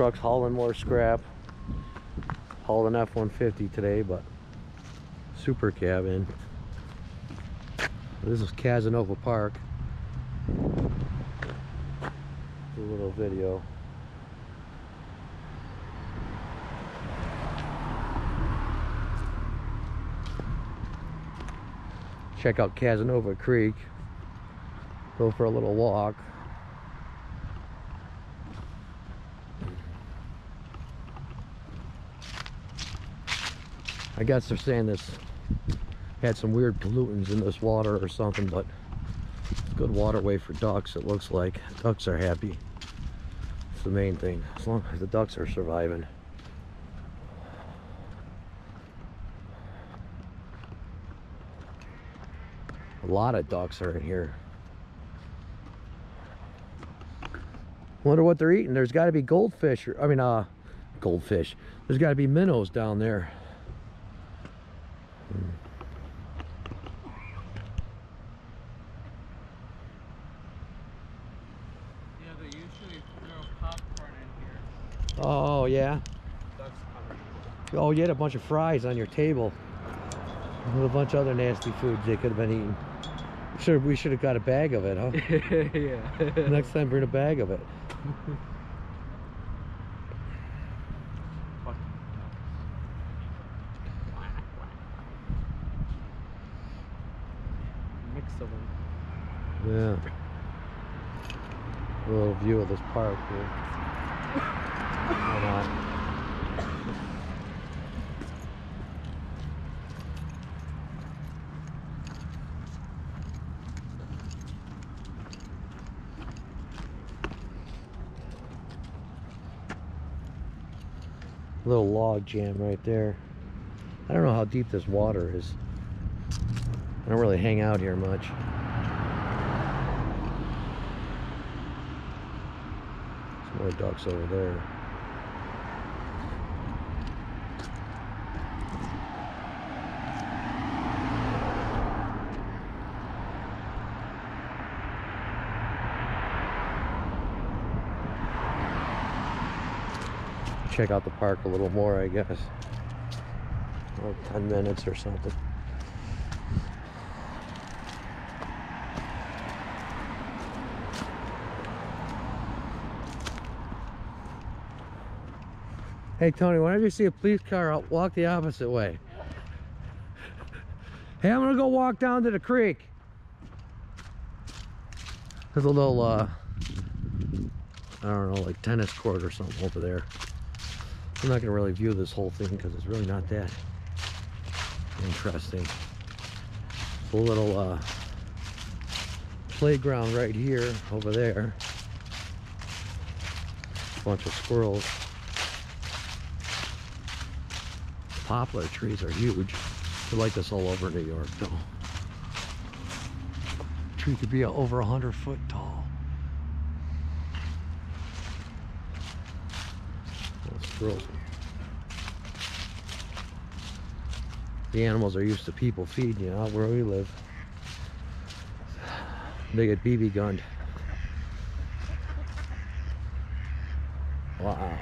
truck's hauling more scrap. Hauled an F-150 today, but super cab in. This is Casanova Park. Do a little video. Check out Casanova Creek. Go for a little walk. I guess they're saying this had some weird pollutants in this water or something, but good waterway for ducks, it looks like. Ducks are happy. It's the main thing, as long as the ducks are surviving. A lot of ducks are in here. Wonder what they're eating. There's got to be goldfish, or, I mean, uh, goldfish. There's got to be minnows down there. They usually throw popcorn in here. Oh, yeah. Oh, you had a bunch of fries on your table. With a bunch of other nasty foods they could have been eating. Sure, we should have got a bag of it, huh? yeah. Next time, bring a bag of it. Mix of them. Yeah. A little view of this park here. Why not? Little log jam right there. I don't know how deep this water is. I don't really hang out here much. More ducks over there. Check out the park a little more, I guess. Oh, 10 minutes or something. Hey Tony, whenever you see a police car, I'll walk the opposite way. Hey, I'm gonna go walk down to the creek. There's a little, uh, I don't know, like tennis court or something over there. I'm not gonna really view this whole thing because it's really not that interesting. A little, uh, playground right here, over there. Bunch of squirrels. Poplar trees are huge. They're like this all over New York, though. Tree could be over a hundred foot tall. Little squirrels. The animals are used to people feeding you out where we live. They get BB gunned. Wow.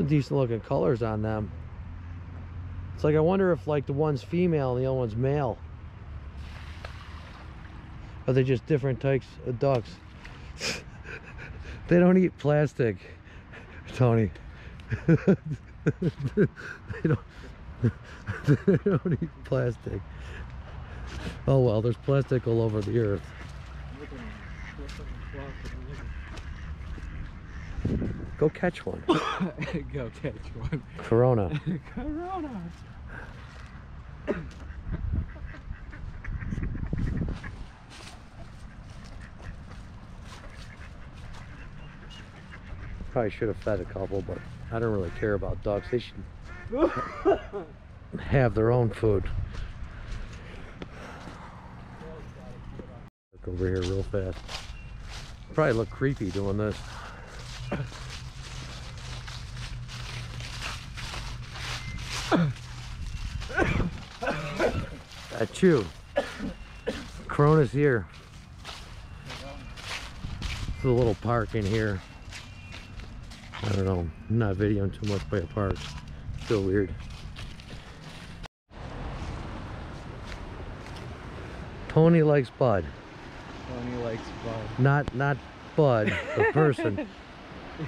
Some decent looking colors on them. It's like I wonder if like the one's female and the other one's male. Are they just different types of ducks? they don't eat plastic, Tony. they don't. they don't eat plastic. Oh well, there's plastic all over the earth. Look at them. Look at them. Go catch one. Go catch one. Corona. Corona. Probably should have fed a couple, but I don't really care about ducks. They should have their own food. Look over here real fast. Probably look creepy doing this. That chew. Corona's here. It's a little park in here. I don't know. I'm not videoing too much by a park. Still weird. Tony likes Bud. Tony likes Bud. Not not Bud, the person.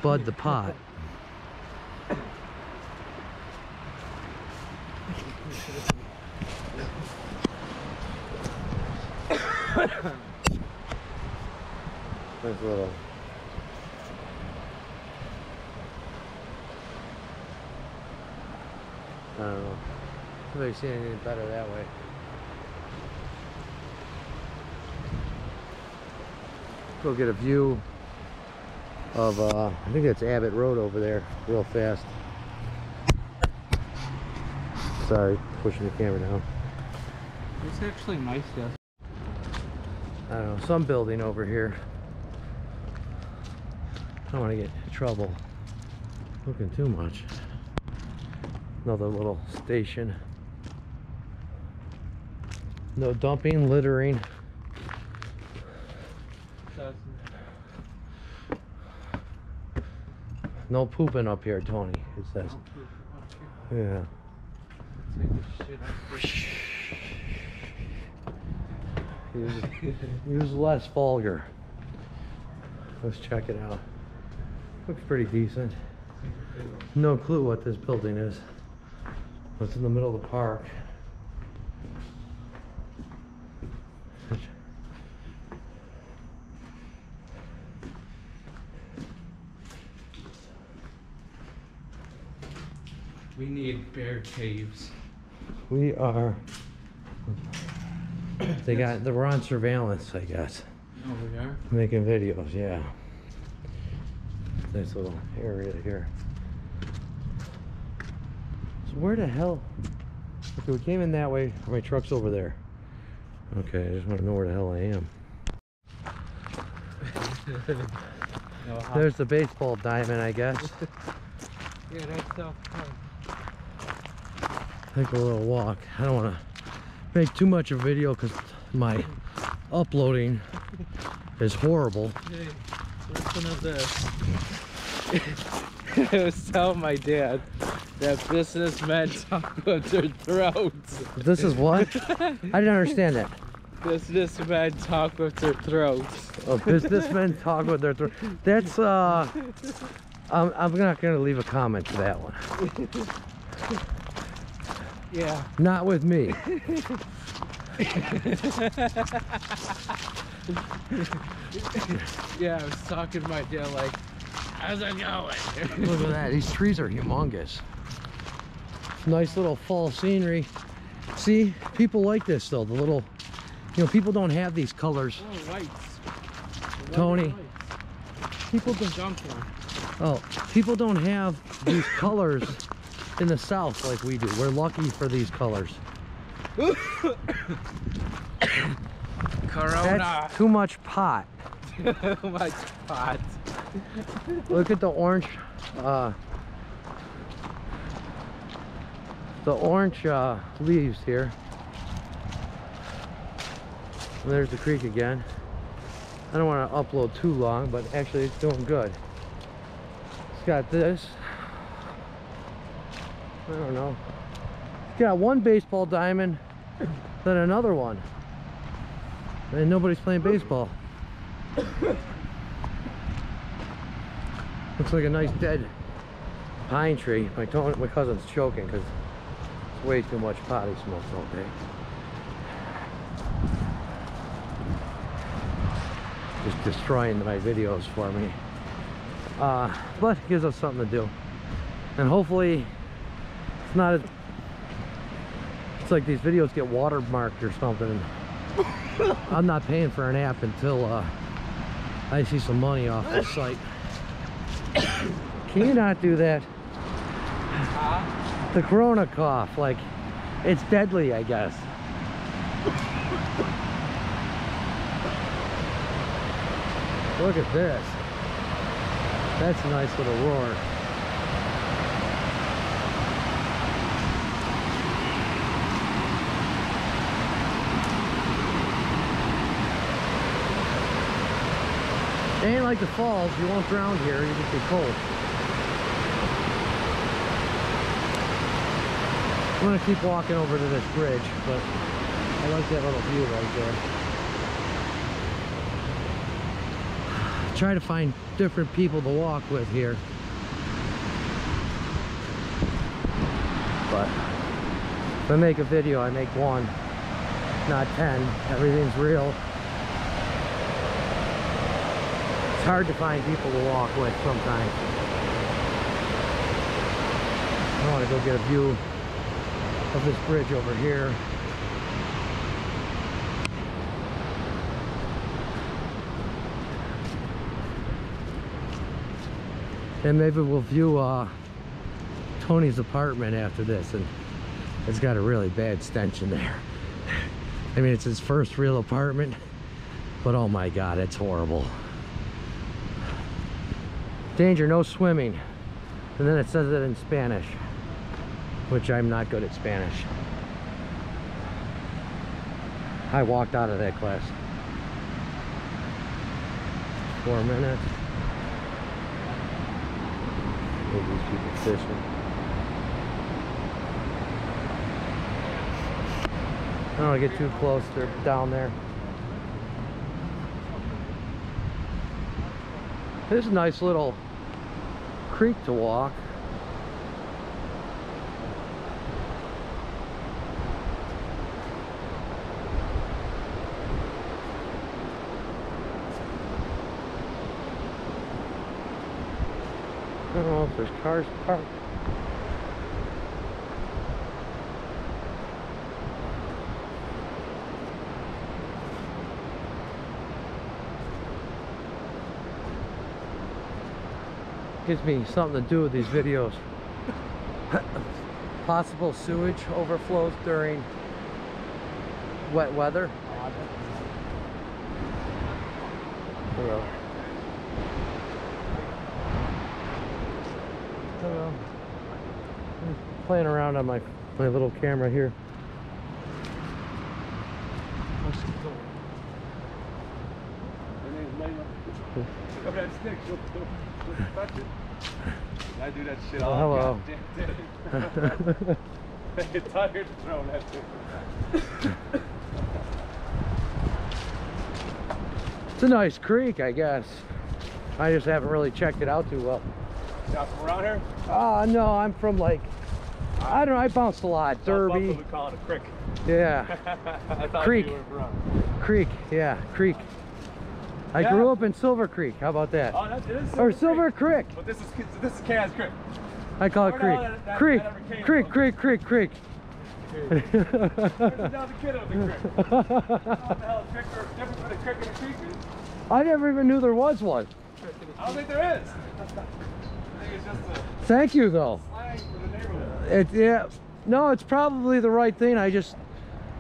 Bud the pot. Nice little. I don't know. Nobody's seen anything better that way. Go get a view of, uh, I think that's Abbott Road over there, real fast. Sorry, pushing the camera down. It's actually nice, yes. I don't know, some building over here. I don't want to get in trouble looking too much. Another little station. No dumping, littering. No pooping up here, Tony, it says. Yeah. Take the shit off. Use, use less vulgar. Let's check it out. Looks pretty decent. No clue what this building is. It's in the middle of the park. We need bear caves. We are. They got. They were on surveillance, I guess. Oh, we are? Making videos, yeah. Nice little area here. So where the hell? Okay, we came in that way. My truck's over there. Okay, I just want to know where the hell I am. No, There's the baseball diamond, I guess. Yeah, that's South Park. Take a little walk. I don't want to make too much of a video because my uploading is horrible. Hey, listen to this. I was telling my dad that businessmen talk with their throats. This is what? I didn't understand that. Businessmen talk with their throats. Oh, businessmen talk with their throats. That's uh, I'm I'm not gonna leave a comment to that one. Yeah. Not with me. Yeah, I was talking to my dad like, how's it going? Look at that. These trees are humongous. Nice little fall scenery. See, people like this though. The little, you know, people don't have these colors. Oh, lights. The Tony. lights. People don't. Oh, people don't have these colors in the south like we do. We're lucky for these colors. Corona. That's too much pot. Too much pot. Look at the orange, uh, the orange uh, leaves here. And there's the creek again. I don't want to upload too long, but actually it's doing good. It's got this. I don't know. It's got one baseball diamond, then another one. And nobody's playing baseball. Looks like a nice dead pine tree. My, my cousin's choking because it's way too much pot he smokes all day. Just destroying my videos for me. Uh, but it gives us something to do. And hopefully it's not a, it's like these videos get watermarked or something. I'm not paying for an app until uh, I see some money off the site. Can you not do that? The corona cough, like, it's deadly, I guess. Look at this. That's a nice little roar. It ain't like the falls. You won't drown here. You just get cold. I'm gonna keep walking over to this bridge, but I like that little view right there. Try to find different people to walk with here. But if I make a video, I make one, not 10. Everything's real. It's hard to find people to walk with sometimes. I want to go get a view of this bridge over here. And maybe we'll view uh, Tony's apartment after this and it's got a really bad stench in there. I mean, it's his first real apartment, but oh my God, it's horrible. Danger, no swimming. And then it says it in Spanish, which I'm not good at Spanish. I walked out of that class. Four minutes. Maybe these people fishing. I don't want to get too close. They're down there. There's a nice little creek to walk. I don't know if there's cars parked. Gives me something to do with these videos. Possible sewage overflows during wet weather. Hello. Hello. I'm playing around on my my little camera here. Cover that stick. She'll, she'll, she'll touch it. I do that shit Oh, all hello. goddamn day. I get tired of throwing that shit. It's a nice creek, I guess. I just haven't really checked it out too well. Now from around here, Ah, no, I'm from like, I don't know, I bounced a lot. South Derby, Buffalo, we call it a crick. yeah, I thought Creek. You were creek, yeah, creek. I Yeah. grew up in Silver Creek, how about that? Oh, that, it is Or Silver Creek. But this is this is Chaos Creek. I call it uh, creek. that- that- Creek, that creek, creek, creek, creek. There's another kid of the creek. What the hell, a crick or different from a crick and a creek? I never even knew there was one. I don't think there is. I think it's just a Thank you though. slang for the neighborhood. It, yeah, no, it's probably the right thing. I just,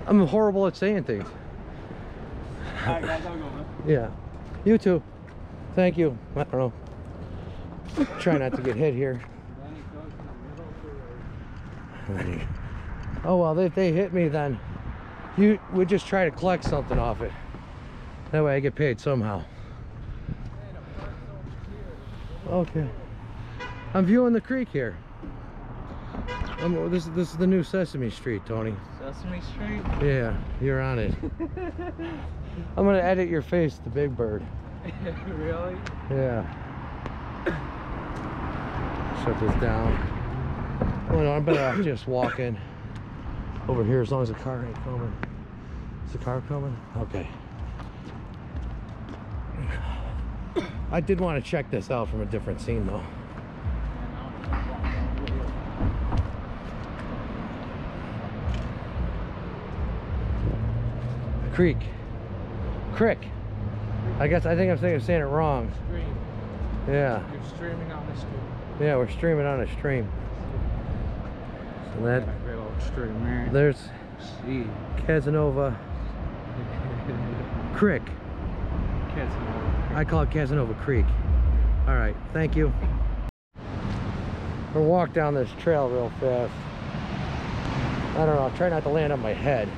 I'm horrible at saying things. All right, guys, I'll go, man. Yeah. You too. Thank you. I don't know. Try not to get hit here. Oh well, if they hit me, then you would just try to collect something off it. That way I get paid somehow. Okay. I'm viewing the creek here. I'm, this, this is the new Sesame Street, Tony. Sesame Street? Yeah, you're on it. I'm gonna edit your face the Big Bird. really? Yeah. Shut this down. Well, no, I'm better off just walking over here as long as the car ain't coming. Is the car coming? Okay. I did want to check this out from a different scene though. Creek. Crick. I guess I think I'm saying, saying it wrong. Stream. Yeah. You're streaming on the stream. Yeah, we're streaming on a stream. So that stream, there's See. Casanova Creek. Casanova. I call it Casanova Creek. All right, thank you. We'll walk down this trail real fast. I don't know, I'll try not to land on my head.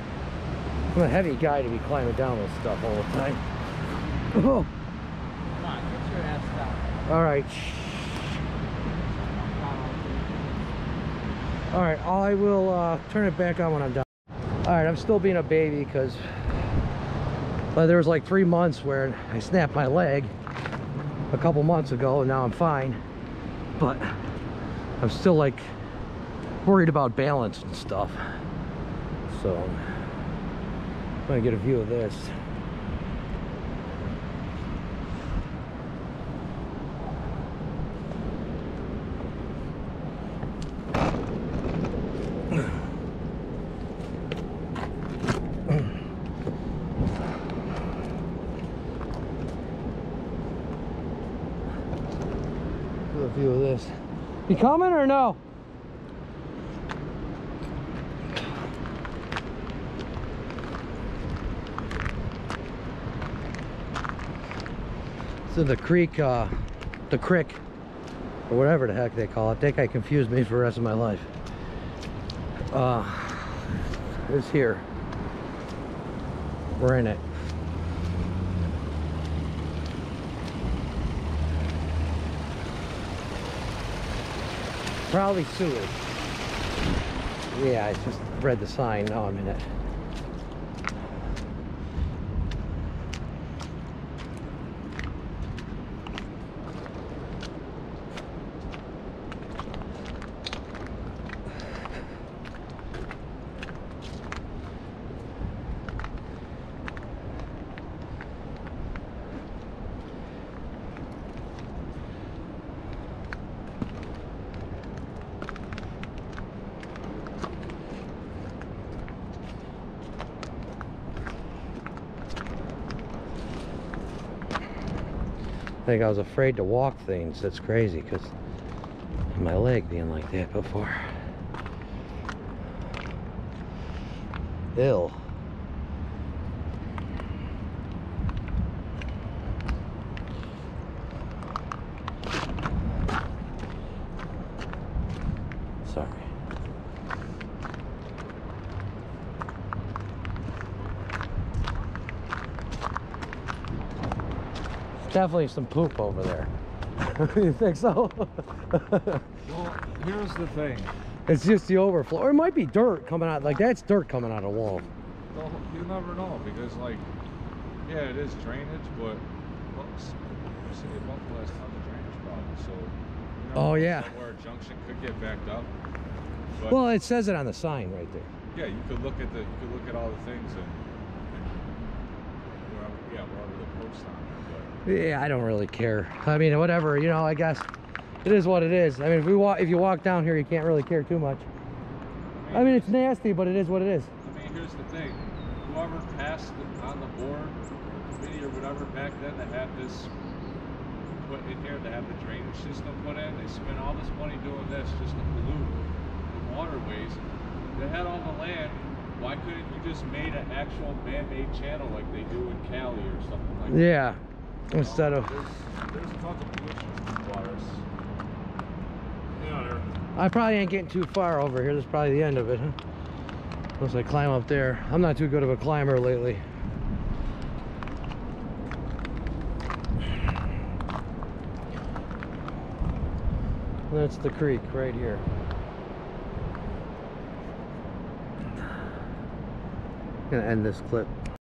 I'm a heavy guy to be climbing down this stuff all the time. Oh, Come on, get All right. All right, I will uh, turn it back on when I'm done. All right, I'm still being a baby because well, there was like three months where I snapped my leg a couple months ago and now I'm fine. But I'm still like worried about balance and stuff. So I'm gonna get a view of this. A view of this. You coming or no? The creek, uh, the crick, or whatever the heck they call it. That guy confused me for the rest of my life. Uh, it's here. We're in it. Probably sewage. Yeah, I just read the sign. Now I'm in it. Think I was afraid to walk things. That's crazy because my leg being like that before. Ill. Sorry. Definitely some poop over there. you think so? Well, here's the thing. it's just the overflow. Or it might be dirt coming out. Like that's dirt coming out of the wall. Well, you never know because, like, yeah, it is drainage, but well, s- city of Buffalo has tons of drainage problems. So, you oh, know, Oh, yeah. where a junction could get backed up. But Well, it says it on the sign right there. yeah, you could look at the you could look at all the things and, and wherever, yeah, wherever the posts on there. Yeah, I don't really care. I mean, whatever, you know, I guess it is what it is. I mean, if we walk, if you walk down here, you can't really care too much. But I mean, it's nasty, but it is what it is. I mean, here's the thing. Whoever passed on the board, committee or whatever back then to have this put in here, to have the drainage system put in, they spent all this money doing this just to pollute the waterways. They had all the land. Why couldn't you just made an actual man-made channel like they do in Cali or something like that? Yeah, instead of. There's, there's tons of pollution in waters. You know, there. I probably ain't getting too far over here. This is probably the end of it, huh? Unless I climb up there. I'm not too good of a climber lately. That's the creek right here. Gonna end this clip.